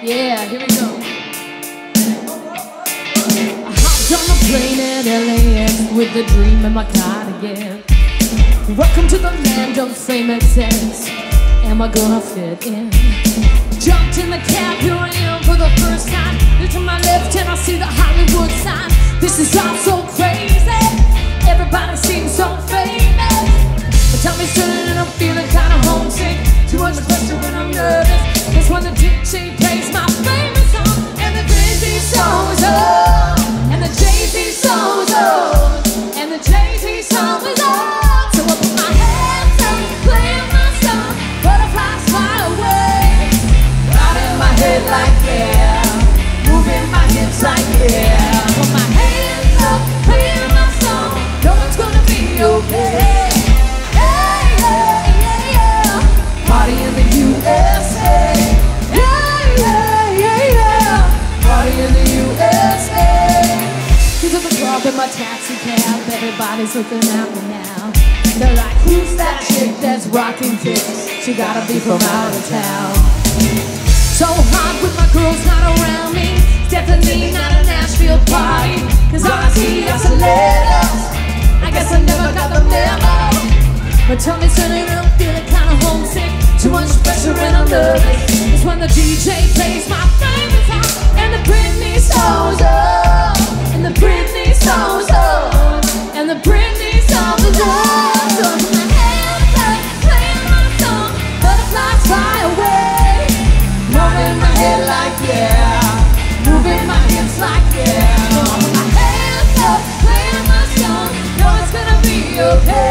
Yeah, here we go. I hopped on a plane at LAX with a dream in my cardigan. Welcome to the land of fame and sex. Am I gonna fit in? Jumped in the cab, here I am for the first time. Look to my left and I see the Hollywood sign. This is all so my taxi cab, everybody's looking at me now. They're like, who's that chick that's rocking kicks? She gotta be from out of town. So hot with my girls not around me. Definitely not a Nashville party. Cause all I see is a letters. I guess I never got the memo. My tummy's turning, I'm feeling kinda homesick. Too much pressure and I'm nervous. It's when the DJ plays my okay.